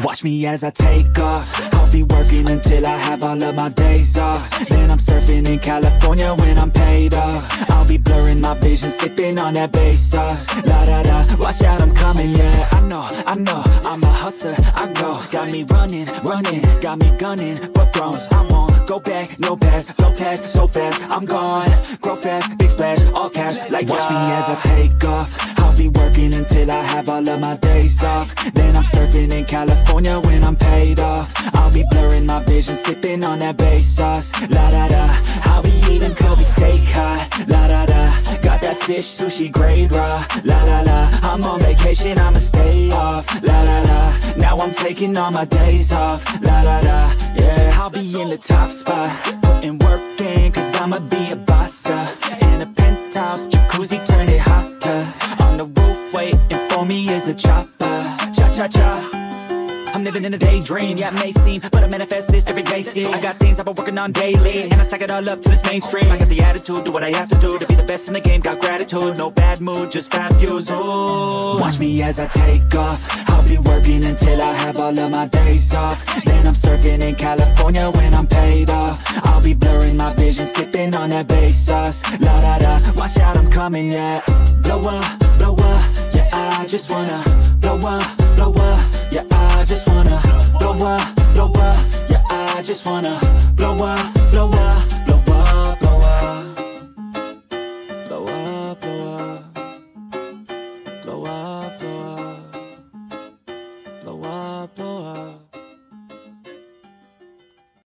Watch me as I take off. I'll be working until I have all of my days off. Then I'm surfing in California when I'm paid off. I'll be blurring my vision, sipping on that bass sauce. La da da, watch out I'm coming, yeah I know, I know, I'm a hustler, I go. Got me running, running, got me gunning for thrones. I won't go back, no pass, no pass, so fast I'm gone, grow fast, big splash, all cash like Watch me as I take off. I'll be working have all of my days off. Then I'm surfing in California when I'm paid off. I'll be blurring my vision, sipping on that bass sauce. La da da, I'll be eating Kobe steak hot La da da, got that fish sushi grade raw. La la la, I'm on vacation, I'ma stay off. La la la, now I'm taking all my days off. La la la, yeah I'll be in the top spot, putting work in Cause I'ma be a boss, yeah In a penthouse, jacuzzi, turn it hotter waiting for me is a chopper. Cha-cha-cha I'm living in a daydream, yeah it may seem But I manifest this every day, see I got things I've been working on daily And I stack it all up till it's mainstream. I got the attitude, do what I have to do To be the best in the game, got gratitude No bad mood, just fat views, ooh. Watch me as I take off. I'll be working until I have all of my days off. Then I'm surfing in California when I'm paid off. I'll be blurring my vision, sipping on that bass sauce. La da da, watch out I'm coming, yeah. Blow up, just wanna blow up, blow up, yeah, I just wanna blow up, blow up, yeah, I just wanna blow up, blow up, blow up, blow up, blow up, blow up, blow up, blow up.